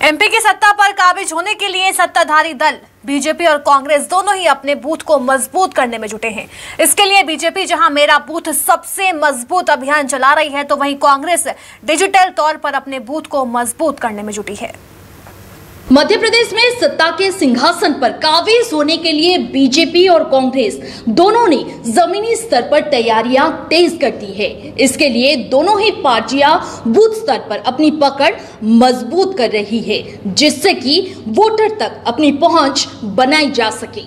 MP की सत्ता पर काबिज होने के लिए सत्ताधारी दल, बीजेपी और कांग्रेस दोनों ही अपने बूथ को मज़बूत करने में जुटे हैं। इसके लिए बीजेपी जहाँ मेरा बूथ सबसे मज़बूत अभियान चला रही है तो वहीं कांग्रेस डिजिटल तौर पर अपने बूथ को मज़बूत करने में जुटी है। मध्य प्रदेश में सत्ता के सिंहासन पर काबिज होने के लिए बीजेपी और कांग्रेस दोनों ने जमीनी स्तर पर तैयारियाँ तेज कर दी है। इसके लिए दोनों ही पार्टियाँ बूथ स्तर पर अपनी पकड़ मज़बूत कर रही है, जिससे कि वोटर तक अपनी पहुँच बनाई जा सके।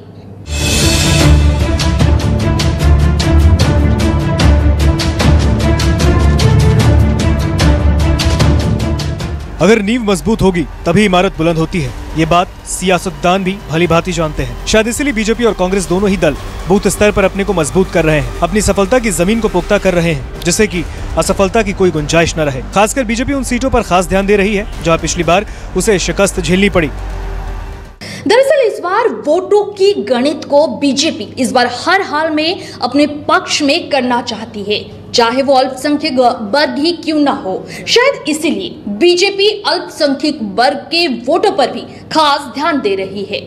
अगर नींव मज़बूत होगी, तभी इमारत बुलंद होती है। ये बात सियासतदान भी भली भांति जानते हैं। शायद इसलिए बीजेपी और कांग्रेस दोनों ही दल बूथ स्तर पर अपने को मज़बूत कर रहे हैं। अपनी सफलता की ज़मीन को पुख्ता कर रहे हैं, जिससे कि असफलता की कोई गुंजाइश न रहे। खासकर बीजेपी उन सीटों पर खास ध्यान दे रही है, जहाँ पिछली बार उसे शिकस्त झेलनी पड़ी। दरअसल इस बार वोटों की गणित को बीजेपी इस बार हर हाल में अपने पक्ष में करना चाहती है। चाहे वो अल्पसंख्यक वर्ग ही क्यों ना हो, शायद इसीलिए बीजेपी अल्पसंख्यक वर्ग के वोटों पर भी खास ध्यान दे रही है।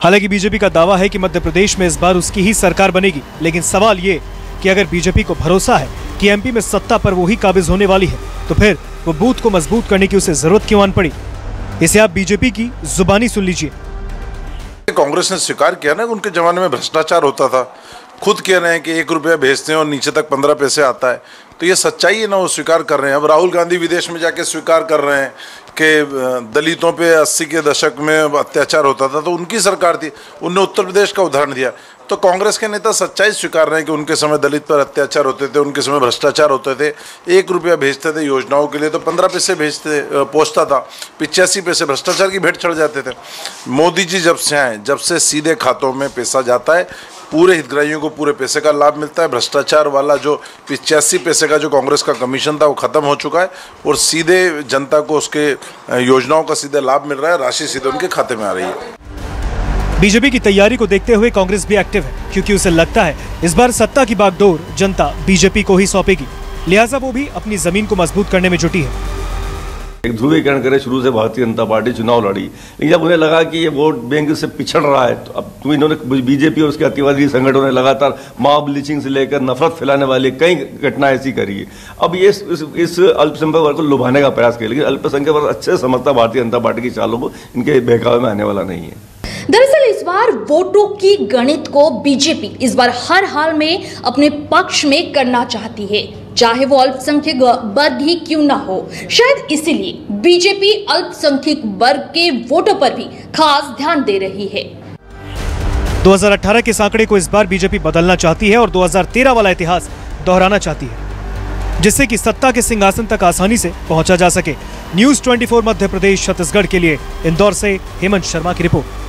हालाँकि बीजेपी का दावा है कि मध्य प्रदेश में इस बार उसकी ही सरकार बनेगी लेकिन सवाल ये कि अगर बीजेपी को भरोसा है कि एमपी में सत्ता पर वो ही काबिज होने वाली है तो फिर वो बूथ को मज़बूत करने की उसे ज़रूरत क्यों आन पड़ी? इसे आप बीजेपी की जुबानी सुन लीजिए। कांग्रेस ने स्वीकार किया ना उनके जमाने में भ्रष्टाचार होता था। खुद कह रहे हैं कि एक रुपया भेजते हैं और नीचे तक पंद्रह पैसे आता है। तो ये सच्चाई है ना, वो स्वीकार कर रहे हैं। अब राहुल गांधी विदेश में जाके स्वीकार कर रहे हैं कि दलितों पे अस्सी के दशक में अत्याचार होता था तो उनकी सरकार थी। उनने उत्तर प्रदेश का उदाहरण दिया। तो कांग्रेस के नेता सच्चाई स्वीकार रहे हैं कि उनके समय दलित पर अत्याचार होते थे, उनके समय भ्रष्टाचार होते थे। एक रुपया भेजते थे योजनाओं के लिए तो पंद्रह पैसे भेजते पहुँचता था। पिचासी पैसे, भ्रष्टाचार की भेंट चढ़ जाते थे। मोदी जी जब से आए, जब से सीधे खातों में पैसा जाता है पूरे हितग्राहियों को पूरे पैसे का लाभ मिलता है। भ्रष्टाचार वाला जो पिचासी पैसे का जो कांग्रेस का कमीशन था, वो खत्म हो चुका है और सीधे जनता को उसके योजनाओं का सीधे लाभ मिल रहा है। राशि सीधे उनके खाते में आ रही है। बीजेपी की तैयारी को देखते हुए कांग्रेस भी एक्टिव है, क्योंकि उसे लगता है इस बार सत्ता की बागडोर जनता बीजेपी को ही सौंपेगी। लिहाजा वो भी अपनी ज़मीन को मज़बूत करने में जुटी है। एक ध्रुवीकरण करे शुरू से भारतीय जनता पार्टी चुनाव लड़ी। लेकिन जब उन्हें लगा कि ये वोट बैंक से पिछड़ रहा है तो अब तो इन्होंने बीजेपी और उसके अतिवादी संगठनों ने लगातार मॉब ब्लीचिंग से लेकर नफरत फैलाने वाली कई घटनाएँ ऐसी करी है। अब ये इस, इस अल्पसंख्यक वर्ग को लुभाने का प्रयास किया लेकिन अल्पसंख्यक वर्ग अच्छे समझता भारतीय जनता पार्टी की चालों को इनके बहकावे में आने वाला नहीं है। दरअसल इस बार वोटों की गणित को बीजेपी इस बार हर हाल में अपने पक्ष में करना चाहती है। चाहे वो अल्पसंख्यक वर्ग ही क्यों ना हो। शायद इसीलिए बीजेपी अल्पसंख्यक वर्ग के वोटों पर भी खास ध्यान दे रही है। 2018 के आंकड़े को इस बार बीजेपी बदलना चाहती है और 2013 वाला इतिहास दोहराना चाहती है, जिससे कि सत्ता के सिंहासन तक आसानी से पहुँचा जा सके। न्यूज़ 24 मध्य प्रदेश, छत्तीसगढ़ के लिए इंदौर से हेमंत शर्मा की रिपोर्ट।